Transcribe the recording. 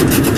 you.